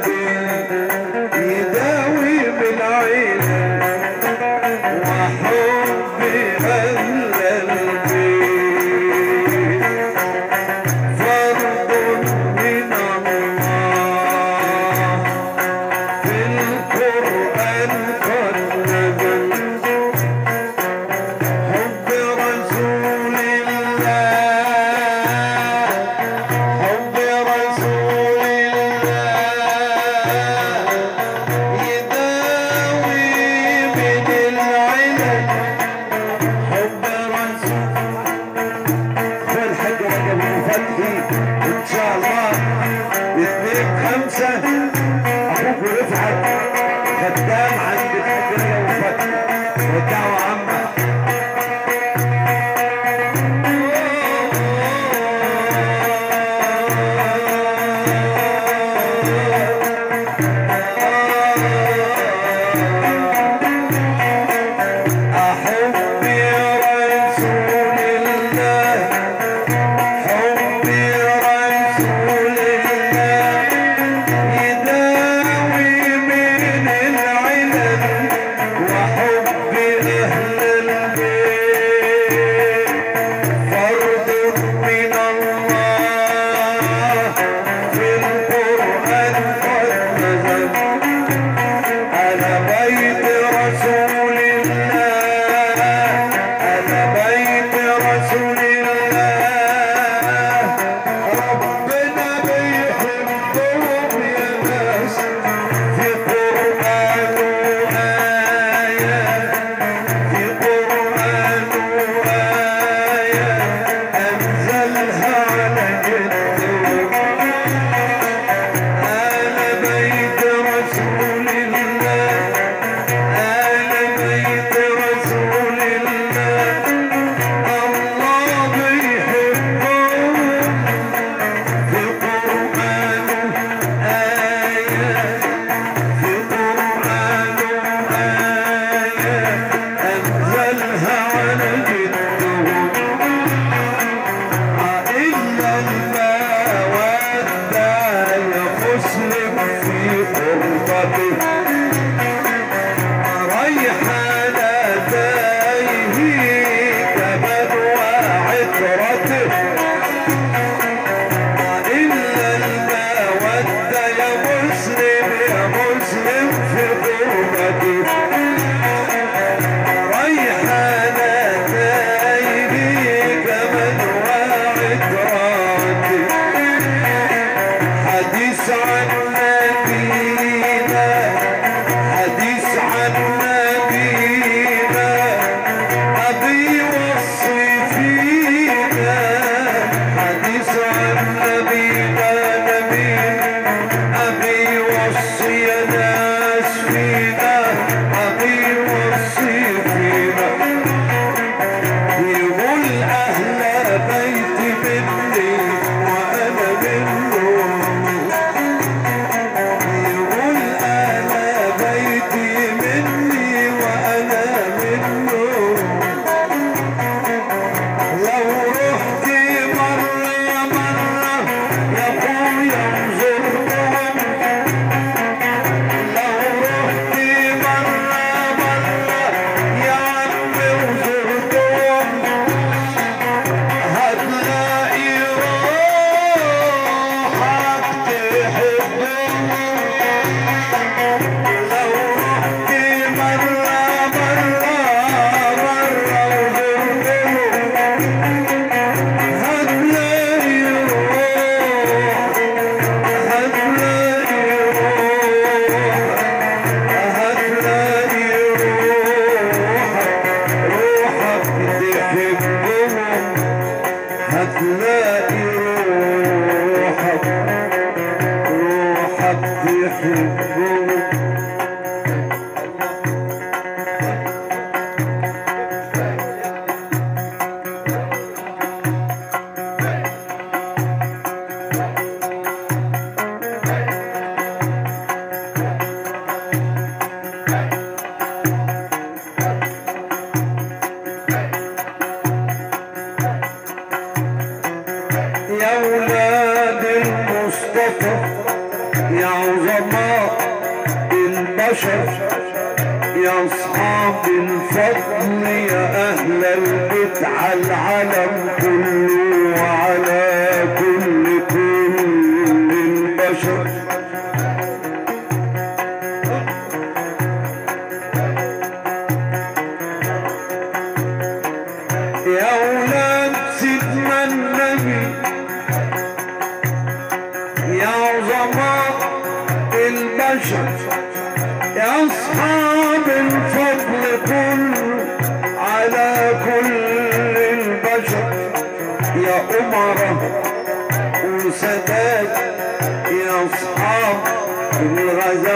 again. خدام عند السرية وفتح ودعوة عامة أحب يا رسول الله. se preocupa, Jesus. البشر يا أصحاب الفضل يا أهل البيت العلم كله وعلى كل عمرة وسداد يا أصحاب الغزال